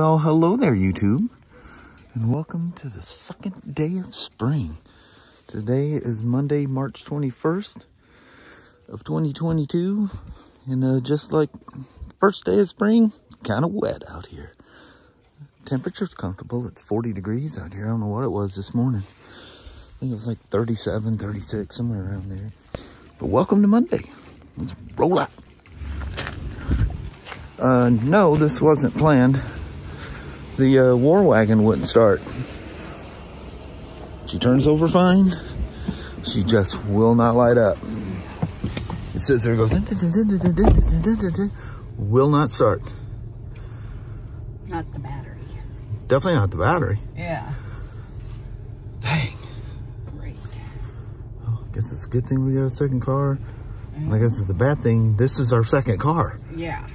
Well, hello there, YouTube, and welcome to the second day of spring. Today is Monday, March 21st of 2022, and uh, just like first day of spring, kind of wet out here. Temperature's comfortable. It's 40 degrees out here. I don't know what it was this morning. I think it was like 37, 36, somewhere around there. But welcome to Monday. Let's roll out. Uh, no, this wasn't planned the uh, war wagon wouldn't start. She turns over fine. She just will not light up. It says there, goes, will not start. Not the battery. Definitely not the battery. Yeah. Dang. Great. Well, I guess it's a good thing we got a second car. I guess it's a bad thing. This is our second car. Yeah.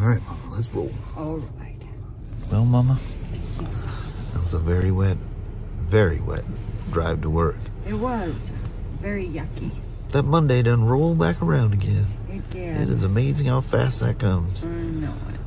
All right, Mama, let's roll. All right. Well, Mama, that was a very wet, very wet drive to work. It was very yucky. That Monday done roll back around again. It did. It is amazing how fast that comes. I know it.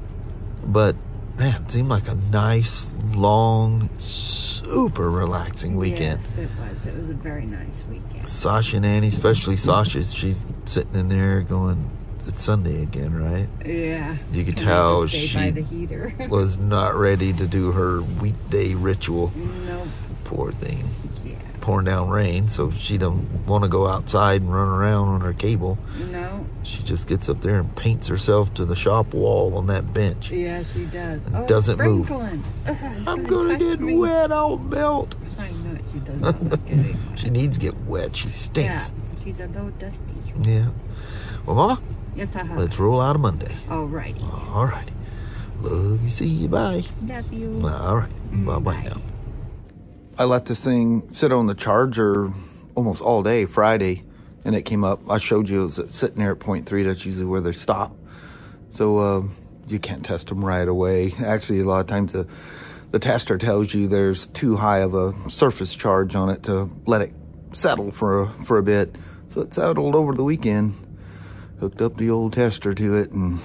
But man, it seemed like a nice, long, super relaxing weekend. Yes, it was. It was a very nice weekend. Sasha and Annie, especially Sasha, she's sitting in there going, it's Sunday again, right? Yeah. You could tell she by the heater. was not ready to do her weekday ritual. no. Poor thing. Yeah. Pouring down rain, so she don't want to go outside and run around on her cable. No. She just gets up there and paints herself to the shop wall on that bench. Yeah, she does. Oh, doesn't move. Ugh, I'm gonna get me. wet, I'll melt. I know it. She does not. She needs to get wet. She stinks. yeah. She's a little dusty. Yeah. Well, Mama, Yes, I have. let's roll out of Monday. All righty. All right. Love you. See you. Bye. Love you. All right. Mm, Bye bye bye. now. I let this thing sit on the charger almost all day Friday, and it came up. I showed you it was sitting there at point three. That's usually where they stop. So uh, you can't test them right away. Actually, a lot of times the the tester tells you there's too high of a surface charge on it to let it settle for a, for a bit. So it settled over the weekend. Hooked up the old tester to it, and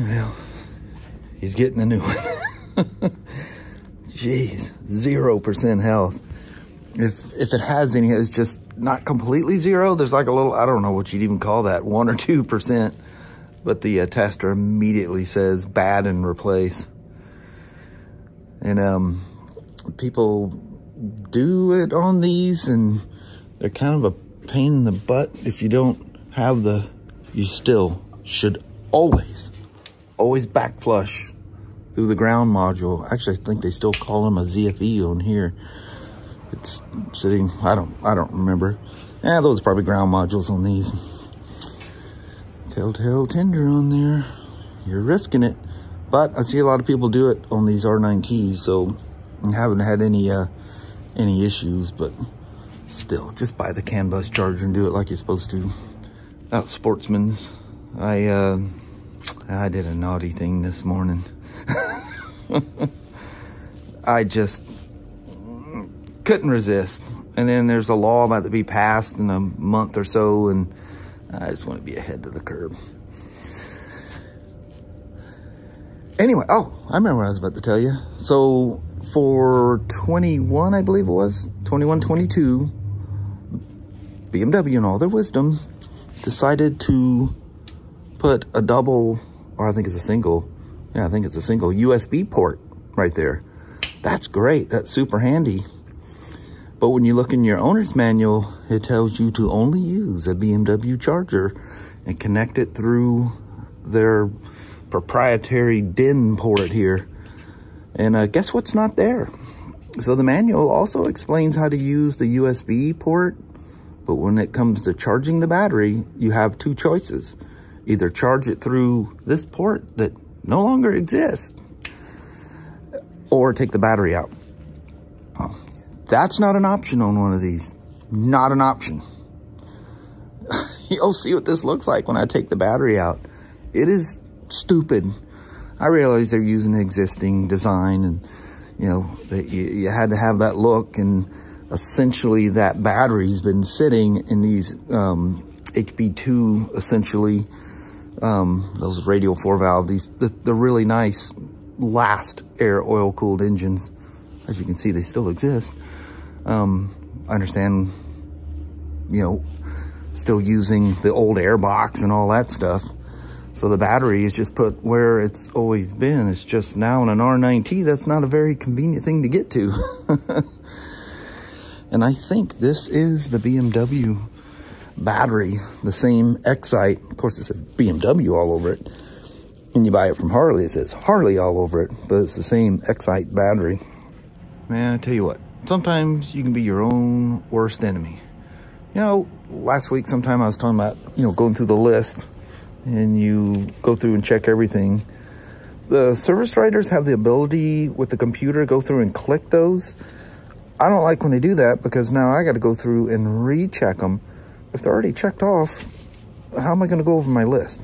well, he's getting a new one. Jeez, zero percent health. If if it has any, it's just not completely zero. There's like a little, I don't know what you'd even call that, one or two percent. But the uh, tester immediately says bad and replace. And um, people do it on these, and they're kind of a pain in the butt if you don't have the. You still should always, always back flush through the ground module. Actually, I think they still call them a ZFE on here. It's sitting. I don't. I don't remember. Yeah, those are probably ground modules on these. Telltale tender on there. You're risking it, but I see a lot of people do it on these R9Ts, so I haven't had any uh, any issues. But still, just buy the CAN bus charger and do it like you're supposed to. Out Sportsman's. I uh, I did a naughty thing this morning. I just couldn't resist. And then there's a law about to be passed in a month or so, and I just want to be ahead of the curve. Anyway, oh, I remember what I was about to tell you. So for 21, I believe it was, 21, 22, BMW in all their wisdom decided to put a double, or I think it's a single, yeah, I think it's a single USB port right there. That's great. That's super handy. But when you look in your owner's manual, it tells you to only use a BMW charger and connect it through their proprietary DIN port here. And uh, guess what's not there? So the manual also explains how to use the USB port, but when it comes to charging the battery, you have two choices. Either charge it through this port that no longer exists, or take the battery out. That's not an option on one of these. Not an option. You'll see what this looks like when I take the battery out. It is stupid. I realize they're using existing design and, you know, that you, you had to have that look and essentially that battery's been sitting in these um, HP2 essentially Um, those radial four valve, these, the, the really nice last air oil cooled engines. As you can see, they still exist. Um, I understand, you know, still using the old air box and all that stuff. So the battery is just put where it's always been. It's just now in an R9T, that's not a very convenient thing to get to. and I think this is the BMW battery, the same Exide. Of course, it says BMW all over it. And you buy it from Harley, it says Harley all over it, but it's the same Exide battery. Man, I tell you what, sometimes you can be your own worst enemy. You know, last week sometime I was talking about, you know, going through the list and you go through and check everything. The service writers have the ability with the computer to go through and click those. I don't like when they do that because now I got to go through and recheck them. If they're already checked off, how am I going to go over my list?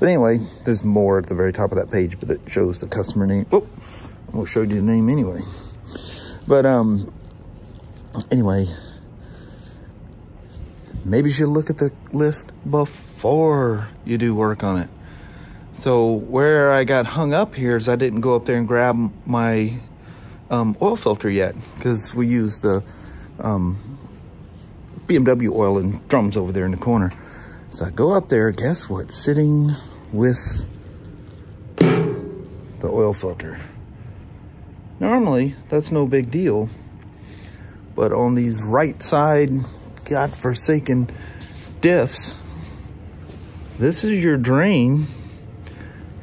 But anyway, there's more at the very top of that page, but it shows the customer name. Oh, we'll show you the name anyway. But um, anyway, maybe you should look at the list before you do work on it. So where I got hung up here is I didn't go up there and grab my um, oil filter yet because we use the um, BMW oil and drums over there in the corner. So I go up there, guess what? sitting with the oil filter? Normally, that's no big deal. But on these right side, godforsaken diffs, this is your drain.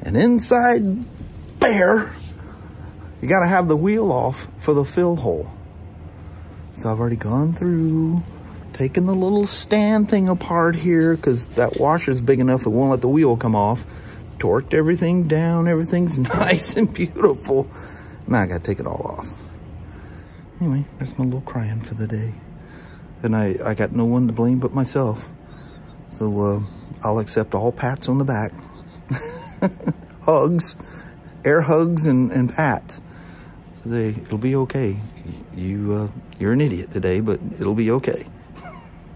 And inside there, you gotta have the wheel off for the fill hole. So I've already gone through, taken the little stand thing apart here because that washer's big enough it won't let the wheel come off. Torqued everything down, everything's nice and beautiful. Now I gotta take it all off. Anyway, that's my little crying for the day. And I, I got no one to blame but myself. So uh, I'll accept all pats on the back. hugs, air hugs and, and pats. It'll be okay. You, uh, you're an idiot today, but it'll be okay.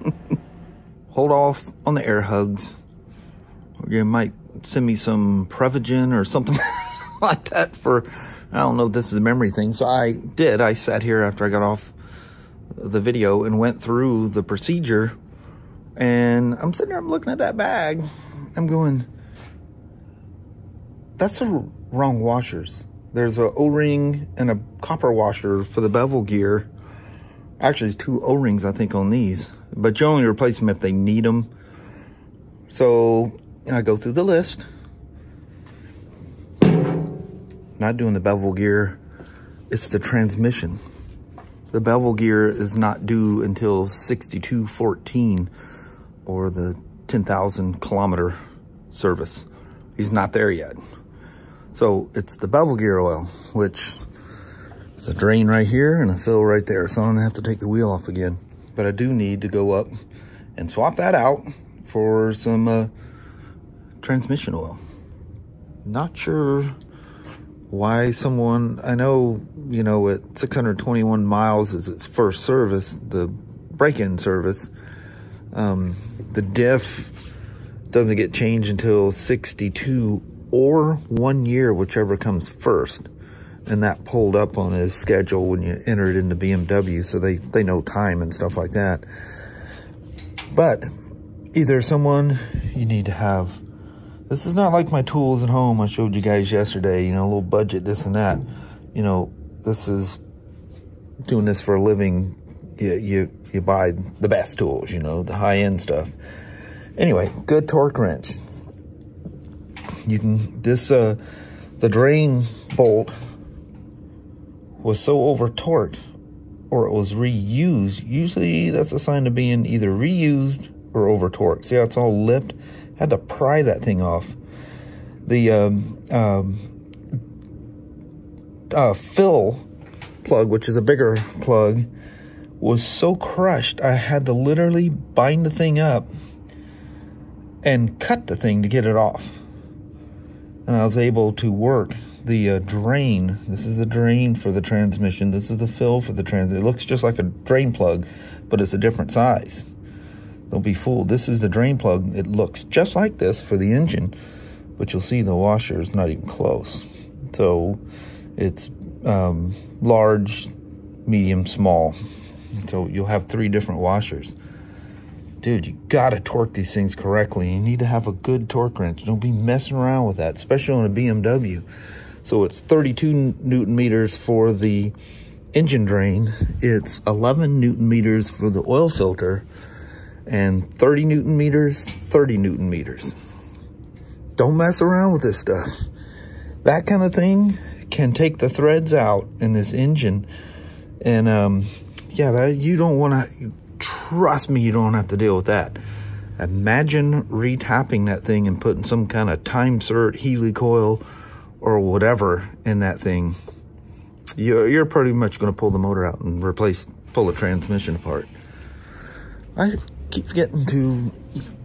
Hold off on the air hugs. You might send me some Prevagen or something like that for, I don't know if this is a memory thing. So I did. I sat here after I got off the video and went through the procedure. And I'm sitting there, I'm looking at that bag. I'm going, that's the wrong washers. There's a O-ring and a copper washer for the bevel gear. Actually, there's two O-rings, I think, on these. But you only replace them if they need them. So I go through the list. Not doing the bevel gear. It's the transmission. The bevel gear is not due until 6214 or the 10,000 kilometer service. He's not there yet. So it's the bevel gear oil, which is a drain right here and a fill right there. So I'm gonna have to take the wheel off again. But I do need to go up and swap that out for some uh, transmission oil. Not sure why someone, I know, you know, at 621 miles is its first service, the break-in service. Um, the diff doesn't get changed until 62 or one year, whichever comes first. And that pulled up on his schedule when you enter it into BMW, so they, they know time and stuff like that. But either someone, you need to have, this is not like my tools at home I showed you guys yesterday, you know, a little budget, this and that. You know, this is doing this for a living. You, you, you buy the best tools, you know, the high end stuff. Anyway, good torque wrench. You can, this, uh, the drain bolt was so over torqued or it was reused. Usually that's a sign of being either reused or over torqued. See how it's all lipped? Had to pry that thing off. The um, um, uh, fill plug, which is a bigger plug, was so crushed I had to literally bind the thing up and cut the thing to get it off. And I was able to work the uh, drain. This is the drain for the transmission. This is the fill for the trans. It looks just like a drain plug, but it's a different size. Don't be fooled. This is the drain plug. It looks just like this for the engine, but you'll see the washer is not even close. So it's um, large, medium, small. So you'll have three different washers. Dude, you gotta torque these things correctly. You need to have a good torque wrench. Don't be messing around with that, especially on a BMW. So it's 32 newton meters for the engine drain. It's 11 newton meters for the oil filter and 30 newton meters, 30 newton meters. Don't mess around with this stuff. That kind of thing can take the threads out in this engine. And um, yeah, that, you don't want to, trust me, you don't have to deal with that. Imagine retapping that thing and putting some kind of Time-Sert helicoil or whatever in that thing. You're, you're pretty much going to pull the motor out and replace, pull the transmission apart. I keep forgetting to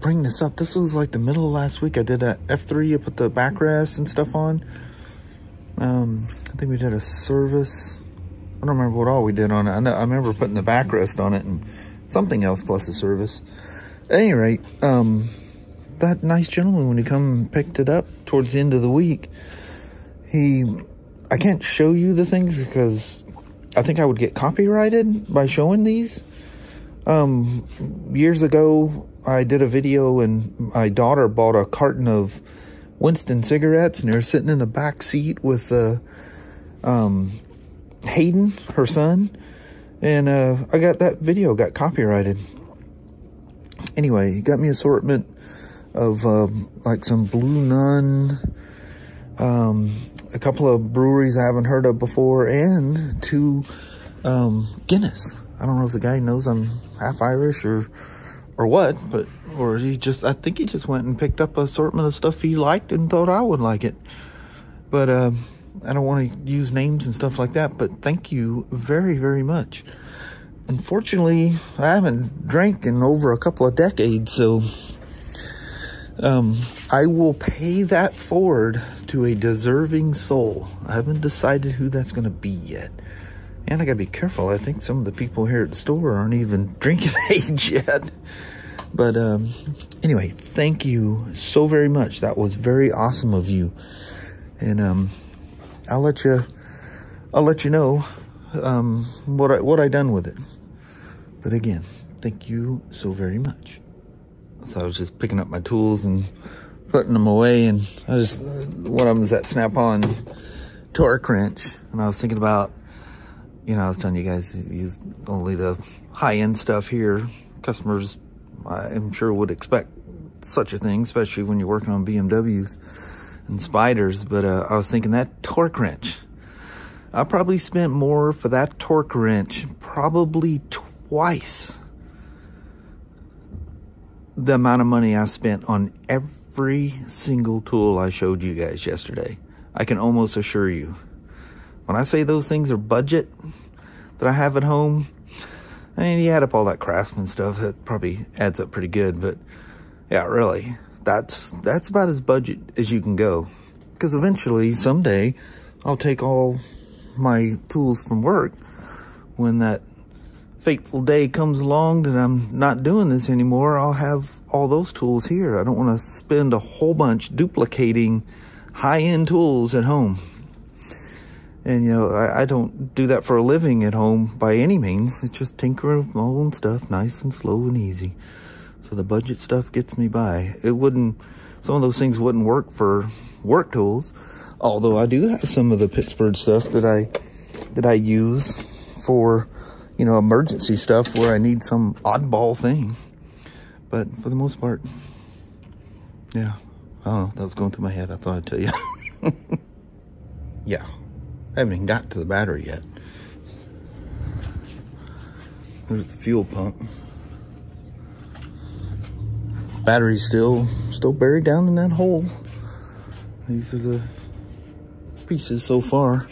bring this up. This was like the middle of last week. I did a F3. I put the backrest and stuff on. Um, I think we did a service. I don't remember what all we did on it. I, know, I remember putting the backrest on it and something else plus a service. At any rate, um, that nice gentleman, when he come picked it up towards the end of the week, he, I can't show you the things because I think I would get copyrighted by showing these. Um, years ago, I did a video and my daughter bought a carton of Winston cigarettes and they were sitting in the back seat with, uh, um, Hayden, her son. And, uh, I got that video got copyrighted. Anyway, he got me assortment of, um, like some Blue Nun, um, a couple of breweries I haven't heard of before, and two, um, Guinness. I don't know if the guy knows I'm half Irish or or what, but or he just I think he just went and picked up an assortment of stuff he liked and thought I would like it. But um, I don't want to use names and stuff like that. But thank you very very much. Unfortunately, I haven't drank in over a couple of decades, so um, I will pay that forward to a deserving soul. I haven't decided who that's going to be yet. And I gotta be careful. I think some of the people here at the store aren't even drinking age yet. But um, anyway, thank you so very much. That was very awesome of you. And um, I'll let you, I'll let you know um, what I what I done with it. But again, thank you so very much. So I was just picking up my tools and putting them away, and I just one of them is that Snap-on torque wrench, and I was thinking about you know, I was telling you guys, use only the high-end stuff here. Customers, I'm sure, would expect such a thing, especially when you're working on BMWs and Spyders, But uh, I was thinking that torque wrench. I probably spent more for that torque wrench, probably twice the amount of money I spent on every single tool I showed you guys yesterday. I can almost assure you. When I say those things are budget that I have at home, I mean, you add up all that craftsman stuff, it probably adds up pretty good. But yeah, really, that's, that's about as budget as you can go. Because eventually, someday, I'll take all my tools from work when that fateful day comes along that I'm not doing this anymore, I'll have all those tools here. I don't want to spend a whole bunch duplicating high-end tools at home. And, you know, I, I, don't do that for a living at home by any means. It's just tinkering with my own stuff, nice and slow and easy. So the budget stuff gets me by. It wouldn't, some of those things wouldn't work for work tools. Although I do have some of the Pittsburgh stuff that I, that I use for, you know, emergency stuff where I need some oddball thing. But for the most part, yeah, I don't know. That was going through my head. I thought I'd tell you. yeah. I haven't even got to the battery yet. There's the fuel pump. Battery's still still buried down in that hole. These are the pieces so far.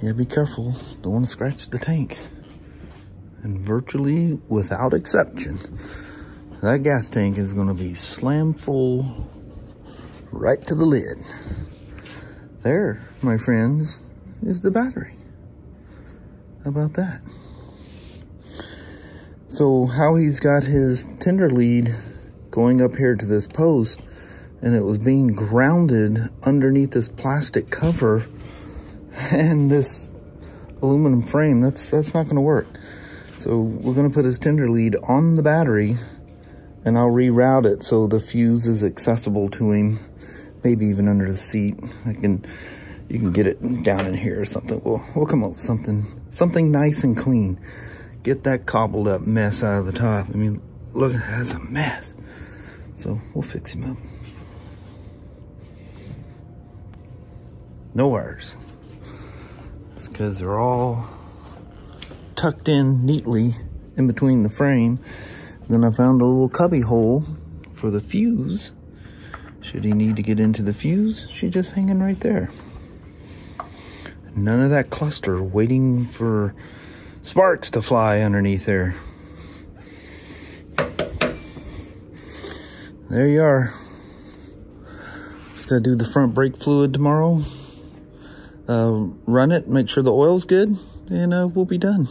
Yeah, be careful. Don't want to scratch the tank. And virtually without exception, that gas tank is going to be slam full right to the lid. There, my friends, is the battery. How about that? So how he's got his tender lead going up here to this post and it was being grounded underneath this plastic cover and this aluminum frame. That's that's not gonna work. So we're gonna put his tender lead on the battery and I'll reroute it so the fuse is accessible to him. Maybe even under the seat. I can you can get it down in here or something. We'll we'll come up with something something nice and clean. Get that cobbled up mess out of the top. I mean, look, at that's a mess. So we'll fix him up. No wires. It's because they're all tucked in neatly in between the frame. Then I found a little cubby hole for the fuse. Should he need to get into the fuse, she's just hanging right there. None of that cluster waiting for sparks to fly underneath there. There you are. Just gotta do the front brake fluid tomorrow. Uh, run it, make sure the oil's good, and uh, we'll be done.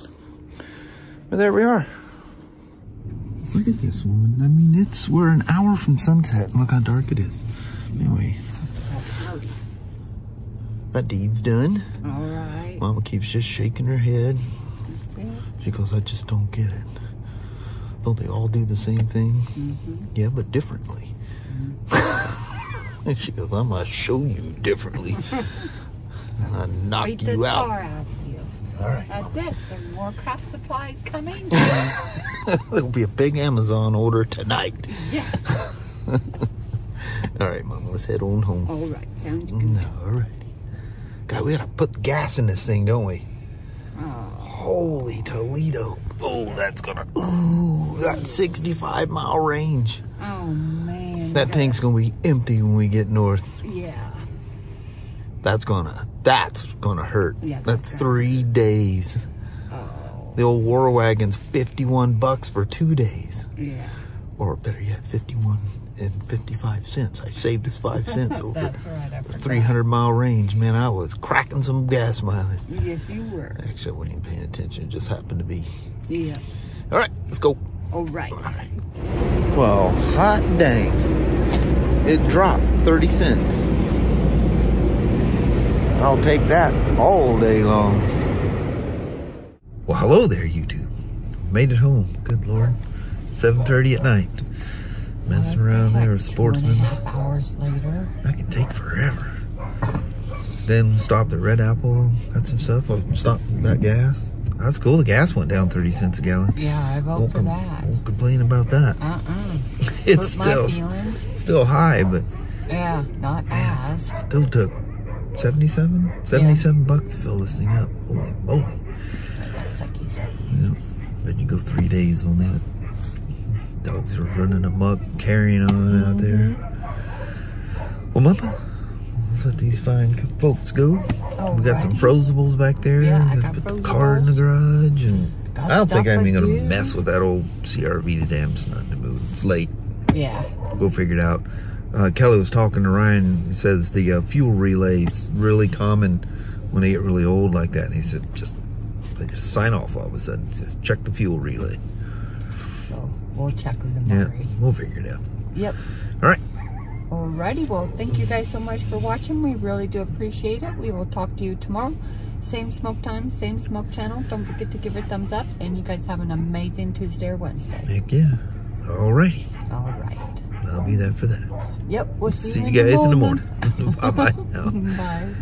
But there we are. Look at this one. I mean, it's we're an hour from sunset, and look how dark it is. Anyway, that deed's done. All right. Mama keeps just shaking her head. She goes, I just don't get it. Don't they all do the same thing? Mm-hmm. Yeah, but differently. she goes, I'm gonna show you differently. and I knock Wait you out. tar out of you. All right. That's it. There's more craft supplies coming. There'll be a big Amazon order tonight. yes. All right, Mama, let's head on home. All right. Sounds good. No, all right. God, we gotta put gas in this thing, don't we? Holy Toledo. Oh, that's gonna, ooh, got 65 mile range. Oh man. That tank's gonna be empty when we get north. Yeah. That's gonna, that's gonna hurt. Yeah, that's that's three days. Oh. The old war wagon's 51 bucks for two days. Yeah. Or better yet, 51 and 55 cents. I saved us five cents over right. I 300 mile range. Man, I was cracking some gas mileage. Yes, you were. Actually, I wasn't even paying attention. It just happened to be. Yeah. All right, let's go. All right. All right. Well, hot dang. It dropped 30 cents. I'll take that all day long. Well, hello there, YouTube. Made it home. Good Lord. 7.30 at night. Messing around there with sportsmen. That can take forever. Then stopped at Red Apple, got some stuff. Uh, oh, stopped, got gas. That's cool. The gas went down 30 cents a gallon. Yeah, I vote Won't, for that. won't complain about that. Uh-uh. It's Hurt still still high, but Yeah, not as. still took 77, 77 bucks to fill this thing up. Holy moly. That's like he said. Yeah. Bet you go three days on that. Dogs are running amok, carrying on out there. Well, mother, let's let these fine folks go. we got some frozables back there. Yeah, I got put the car in the garage, and Got I don't think I'm even gonna do. mess with that old CRV. The damn snot to move. It's late. Yeah. We'll figure it out. Uh, Kelly was talking to Ryan. He says the uh, fuel relays really common when they get really old like that. And he said just they just sign off all of a sudden. He says check the fuel relay. We'll check her Yeah, we'll figure it out. Yep. All right. Alrighty, well, thank you guys so much for watching. We really do appreciate it. We will talk to you tomorrow. Same Smoak time, same Smoak channel. Don't forget to give it a thumbs up. And you guys have an amazing Tuesday or Wednesday. Heck yeah. All righty. All right. I'll be there for that. Yep, we'll see, See you you in the guys in the morning. morning. Bye bye. now. Bye.